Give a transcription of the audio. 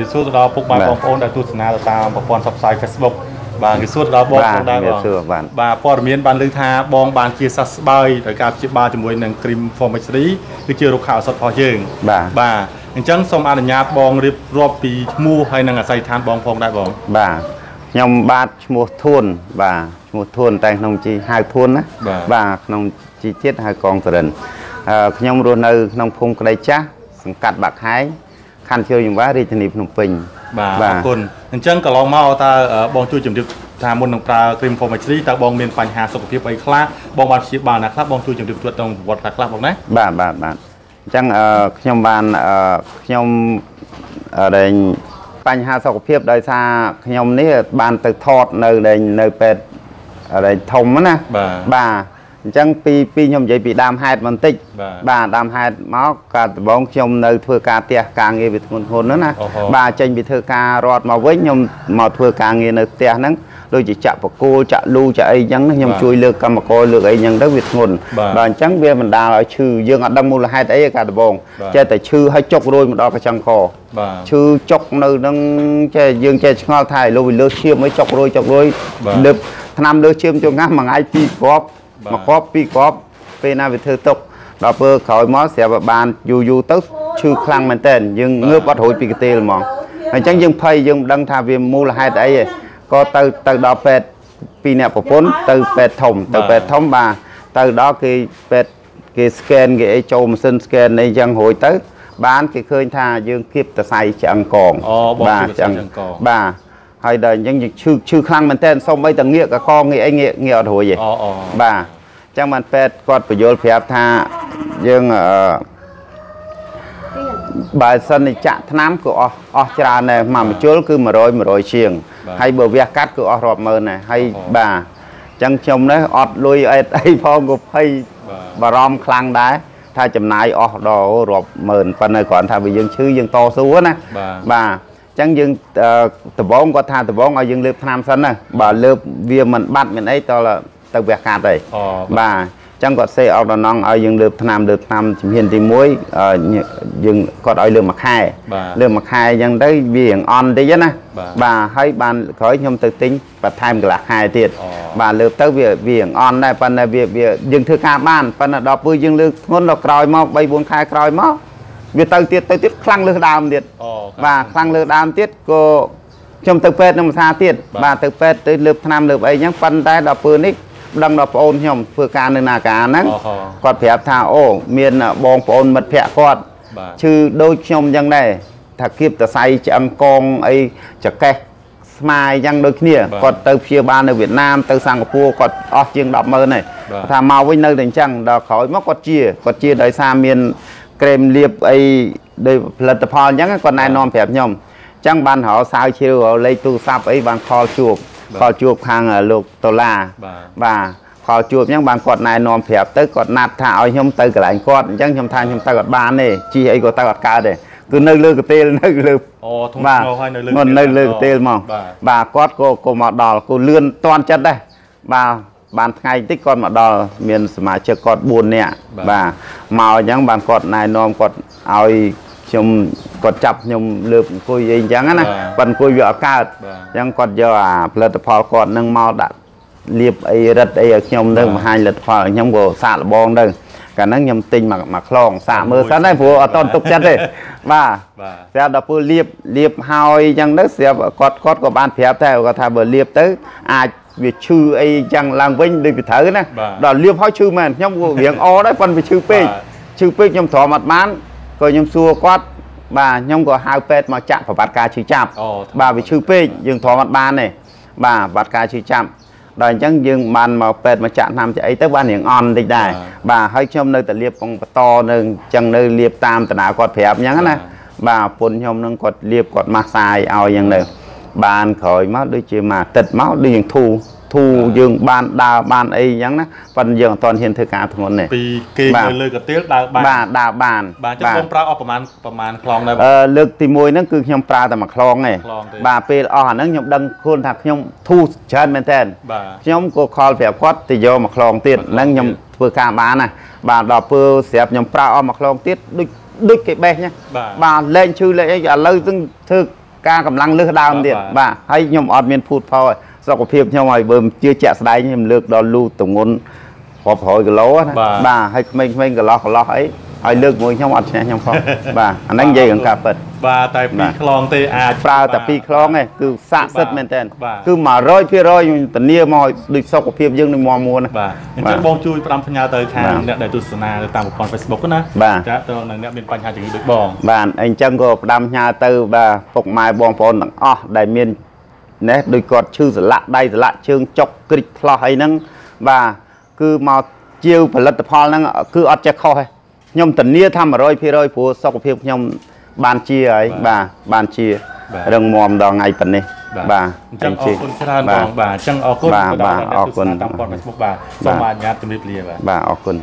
រីសួរទៅដល់ពុកម៉ែបងប្អូនដែលទស្សនាទៅតាមប្រព័ន្ធផ្សព្វផ្សាយ Facebook បាទរីសួរទៅដល់បងផងដែរបងបាទព័ត៌មានបានលើកថាបងបានជាសះស្បើយដោយការព្យាបាលជាមួយនឹង Cream Formix 3គឺជារុក្ខាឱសថរបស់យើងបាទអញ្ចឹងសូមអនុញ្ញាតបងរៀបរាប់ពីឈ្មោះហើយនិងអាស័យដ្ឋានបងផងដែរបងបាទខ្ញុំបាទឈ្មោះធួនបាទឈ្មោះធួនតែក្នុងជីហៅធួនណាបាទក្នុងជីជាតិហៅកងសរិនខ្ញុំរស់នៅក្នុងភូមិក្តីចាស់សង្កាត់បាក់ខែង ខណ្ឌជ្រោយយង្វារាជធានីភ្នំពេញបាទអរគុណអញ្ចឹងកន្លងមកតើបងជួយជម្រាបថាមុននឹងប្រើ cream formation តើបងមានបញ្ហាសុខភាពអីខ្លះបងបានព្យាបាលណាខ្លះបងជួយជម្រាបទួតក្នុងប្រវត្តិខ្លះបងណាបាទបាទបាទអញ្ចឹងខ្ញុំបានខ្ញុំរែងបញ្ហាសុខភាពដោយសារខ្ញុំនេះបានទៅថតនៅនៅពេទ្យរែងធំណាបាទ អញ្ចឹងពីពីខ្ញុំនិយាយពីដើមហេតុបន្តិចបាទដើមហេតុមកកាលដំបូងខ្ញុំនៅធ្វើការផ្ទះការងារវាធ្ងន់ធ្ងរហ្នឹងណាបាទចេញពីធ្វើការរត់មកវិញខ្ញុំមកធ្វើការងារនៅផ្ទះហ្នឹងដូចជាចាក់បកគោចាក់លូចាក់អីចឹងខ្ញុំជួយលើកកម្មករលើកអីចឹងទៅវាធ្ងន់បាទអញ្ចឹងវាបណ្ដាលឲ្យឈឺយើងអត់ដឹងមូលហេតុអីកាលដំបូងចេះតែឈឺឲ្យចុករួយមកដល់កញ្ចឹងកបាទឈឺចុកនៅនឹងចេះយើងចេះឆ្ងល់ថាលោកវាលើសឈាមអីចុករួយចុករួយលើថ្នាំលើសឈាមជួងណាមួយថ្ងៃពីរគ្រាប់ មួយគ្រាប់ពីរគ្រាប់ពេលណាវាធ្វើទុកដល់ពេលក្រោយមកស្រាប់តែបានយូរយូរទៅឈឺខ្លាំងមែនតើយើងងើបអត់រួចពីកន្ទេលហ្មងអញ្ចឹងយើងភ័យយើងមិនដឹងថាវាមូលហេតុអីទេក៏ទៅទៅដល់ពេទ្យពីអ្នកប្រពន្ធទៅពេទ្យធំ ទៅពេទ្យធំបាទទៅដល់គេពេទ្យគេ scan គេអីចូលម៉ាស៊ីន scan អីចឹងរួចទៅ បានគេឃើញថាយើងគៀបតសៃឆ្អឹងកងបាទឆ្អឹងកងបាទ ហើយដល់អញ្ចឹងយើងឈឺឈឺខ្លាំងមែនតើសូម្បីតែងាកកកងាកអីងាកងាកអត់រួចទេអូអូបាទអញ្ចឹងបានពេទ្យគាត់បញ្យល់ប្រាប់ថាយើងអឺបើសិនចាក់ថ្នាំគឺអស់អស់ច្រើនដែរមួយមជុលគឺ100 100ជាងហើយបើវះកាត់គឺអស់រាប់ម៉ឺនដែរហើយបាទអញ្ចឹងខ្ញុំនេះអត់លុយអីអីផងក៏ភ័យបារម្ភខ្លាំងដែរថាចំណាយអស់ដល់រាប់ម៉ឺនប៉ុន្តែគ្រាន់ថាវាយើងឈឺយើងតស៊ូណាបាទអញ្ចឹងយើងដបងគាត់ថាដបងឲ្យយើងលើបថ្នាំសិនណាបើលើបវាមិនបាត់មានអីតទៅវះកាត់ហើយបាទចឹងគាត់សេអុកដណងឲ្យយើងលើបថ្នាំលើបថ្នាំជំហានទី1យើងគាត់ឲ្យលើមួយខែលើមួយខែចឹងទៅវារៀងអន់តិចណាបាទហើយបានក្រោយខ្ញុំទៅទិញបន្ថែមកន្លះខែទៀតបាទលើបទៅវាវារៀងអន់ដែរប៉ុន្តែវាវាយើងធ្វើការបានប៉ុន្តែដល់ពេលយើងលើកធ្ងន់ដល់ក្រោយមក3 4ខែក្រោយមក វាទៅទៀតទៅទៀតខ្លាំងលើសដើមទៀតបាទខ្លាំងលើដើមទៀតក៏ខ្ញុំទៅពេទ្យនៅភាសាទៀតបាទទៅពេទ្យទៅលើបថ្នាំលើបអីចឹងប៉ុន្តែដល់ពេលនេះដឹងដល់ប្អូនខ្ញុំធ្វើការនៅនាការហ្នឹងគាត់ប្រាប់ថាអូមានបងប្អូនមិត្តភ័ក្តិគាត់ឈឺដូចខ្ញុំអញ្ចឹងដែរថាគៀបតសៃឆ្អឹងកងអីចកេះស្មាយយ៉ាងដូចគ្នាគាត់ទៅព្យាបាលនៅវៀតណាមទៅសិង្ហបុរីគាត់អស់ជាង100,000ហើយថាមកវិញនៅតែអញ្ចឹងដល់ក្រោយមកគាត់ជាគាត់ជាដោយសារមាន ក្រែមលាបអីដោយផលិតផលអញ្ចឹងគាត់ណែនាំប្រាប់ខ្ញុំអញ្ចឹងបានរកសាវជ្រាវលេខទូរស័ព្ទអីបានខលជួបផលជួបខាងលោកដុល្លារបាទផលជួបអញ្ចឹងបានគាត់ណែនាំប្រាប់ទៅគាត់ណាត់ថាឲ្យខ្ញុំទៅកន្លែងគាត់អញ្ចឹងខ្ញុំថាខ្ញុំទៅអត់បានទេជីអីក៏ទៅអត់កើតទេគឺនៅលើកទេលនៅលើអូធំធ្ងរហើយនៅលើនៅលើកទេលមកបាទគាត់ក៏ក៏មកដល់ក៏លឿនតន់ចិត្តដែរបាទ បានថ្ងៃតិចគាត់មកដល់មានសមាជិកគាត់4នាក់បាទមកអញ្ចឹងបានគាត់ណែនាំគាត់ឲ្យខ្ញុំគាត់ចាប់ខ្ញុំលើកអង្គុយអីអញ្ចឹងណាគាត់អង្គុយវាអត់កើតអញ្ចឹងគាត់យកអាផលិតផលគាត់នឹងមកដាក់លាបអីរិតអីឲ្យខ្ញុំទៅបង្ហាញលទ្ធផលខ្ញុំក៏សាកល្បងទៅកាលហ្នឹងខ្ញុំទិញមកមកខ្លងសាកមើលសិនហើយព្រោះអត់តន់ទុកចិត្តទេបាទស្រាប់ដល់ពេលលាបលាបហើយអញ្ចឹងទៅស្រាប់គាត់គាត់ក៏បានប្រាប់ដែរគាត់ថាបើលាបទៅអាច វាឈឺអីចឹងឡើងវិញដូចវាត្រូវណាដល់លាបហើយឈឺមែនខ្ញុំក៏រៀងអដែរប៉ុន្តែវាឈឺពេកឈឺពេកខ្ញុំទ្រាំអត់បានក៏ខ្ញុំសួរគាត់បាទខ្ញុំក៏ហៅពេទ្យមកចាក់ប្រវត្តិការឈឺចាប់បាទវាឈឺពេកយើងទ្រាំអត់បានទេបាទប្រវត្តិការឈឺចាប់ដល់អញ្ចឹងយើងបានមកពេទ្យមកចាក់ថ្នាំចាក់អីទៅបានរៀងអន់តិចដែរបាទហើយខ្ញុំនៅតែលៀបបងបន្តនៅអញ្ចឹងនៅលៀបតាមតាគាត់ប្រាប់អញ្ចឹងណាបាទប្រពន្ធខ្ញុំនឹងគាត់លៀបគាត់ម៉ាស្សាយឲ្យអញ្ចឹងទៅ បានក្រោយមកដូចជាមួយអាទិត្យមកដូចយើងធូរធូរយើងបានដើរបានអីអញ្ចឹងណាប៉ុន្តែយើងអត់ទាន់ហ៊ានធ្វើការធ្ងន់ទេពីគេនៅលើកន្ទេលដើរបានបាទដើរបានបាទចាំខ្ញុំប្រើអស់ប្រហែលប្រហែលខ្លងដែរអឺលើកទី1ហ្នឹងគឺខ្ញុំប្រើតែមួយខ្លងទេបាទពេលអស់អាហ្នឹងខ្ញុំដឹងខ្លួនថាខ្ញុំធូរច្រើនមែនតើខ្ញុំក៏ខលប្រាប់គាត់ទៅយកមួយខ្លងទៀតហ្នឹងខ្ញុំធ្វើការបានណាបាទដល់ពេលស្រាប់ខ្ញុំប្រើអស់មួយខ្លងទៀតដូចដូចគេបេះណាបាទលែងឈឺលែងអីឥឡូវហ្នឹងធ្វើ ការកម្លាំងលើសដើមទៀតបាទហើយខ្ញុំអត់មានភូតផលសុខភាពខ្ញុំឲ្យបើជឿជាក់ស្ដែងខ្ញុំលើកដល់លូទម្ងន់រាប់រយគីឡូណាបាទហើយក្មេងៗកន្លោះកន្លោះអីឲ្យលើកមួយខ្ញុំអត់ឈ្នះខ្ញុំផងបាទអាហ្នឹងនិយាយក្នុងការពិត បាទតែពីរខ្លងទេអាចប្រើតែពីរខ្លងឯងគឺស័ក្តិសិទ្ធិមែនតើគឺ100%ខ្ញុំធានាមកដូចសុខភាពយើងនឹងមមមួនបាទអញ្ចឹងបងជួយផ្ដាំផ្ញើទៅខាងអ្នកដែលទស្សនាតាមប្រព័ន្ធ Facebook ណាបាទចាទៅនឹងអ្នកមានបញ្ហាជំងឺដូចបង បាទអញ្ចឹងក៏ផ្ដាំផ្ញើទៅបាទពុកម៉ែបងប្អូនទាំងអស់ដែលមានណេះដូចគាត់ឈឺសន្លាក់ដៃសន្លាក់ជើងចុកគ្រិចផ្លោះអីហ្នឹងបាទគឺមកជាវផលិតផលហ្នឹងគឺអត់ចេះខុសទេខ្ញុំធានាថា100%ព្រោះសុខភាពខ្ញុំ បានជាហើយបាទបានជារឹងមាំដល់ថ្ងៃប៉ុណ្នេះបាទអញ្ចឹងអរគុណច្រើនបងបាទអញ្ចឹងអរគុណបាទបាទអរគុណតាមប្រព័ន្ធ Facebook បាទសូមអនុញ្ញាតជម្រាបលាបាទបាទអរគុណ